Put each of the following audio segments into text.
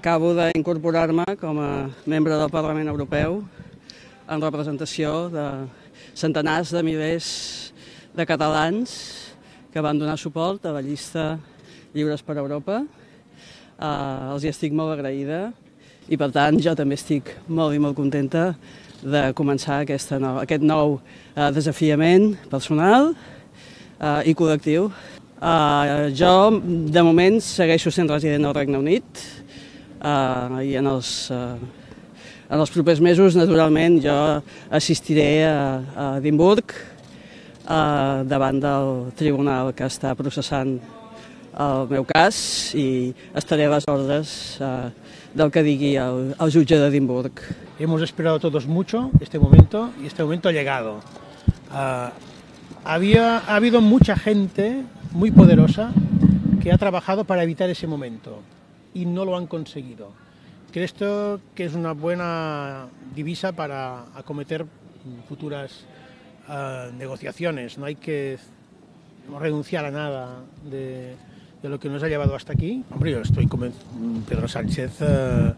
Acabo d'incorporar-me com a membre del Parlament Europeu en representació de centenars de milers de catalans que van donar suport a la llista Lliures per Europa. Uh, els hi estic molt agraïda i per tant jo també estic molt i molt contenta de començar aquesta no, aquest nou uh, desafiament personal uh, i col·lectiu. Uh, jo de moment segueixo sent resident del Regne Unit, Uh, I en els, uh, en els propers mesos, naturalment, jo assistiré a, a Edimburg uh, davant del tribunal que està processant el meu cas i estaré a les ordres uh, del que digui el, el jutge d'Edimburg. Hemos esperado todos mucho este momento y este momento ha llegado. Uh, había, ha habido mucha gente muy poderosa que ha trabajado para evitar ese momento y no lo han conseguido. Creo esto que es una buena divisa para acometer futuras uh, negociaciones. No hay que renunciar a nada de, de, lo que nos ha llevado hasta aquí. Hombre, yo estoy con Pedro Sánchez uh,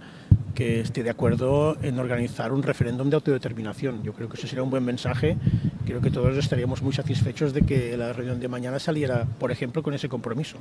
que esté de acuerdo en organizar un referéndum de autodeterminación. Yo creo que eso sería un buen mensaje. Creo que todos estaríamos muy satisfechos de que la reunión de mañana saliera, por ejemplo, con ese compromiso.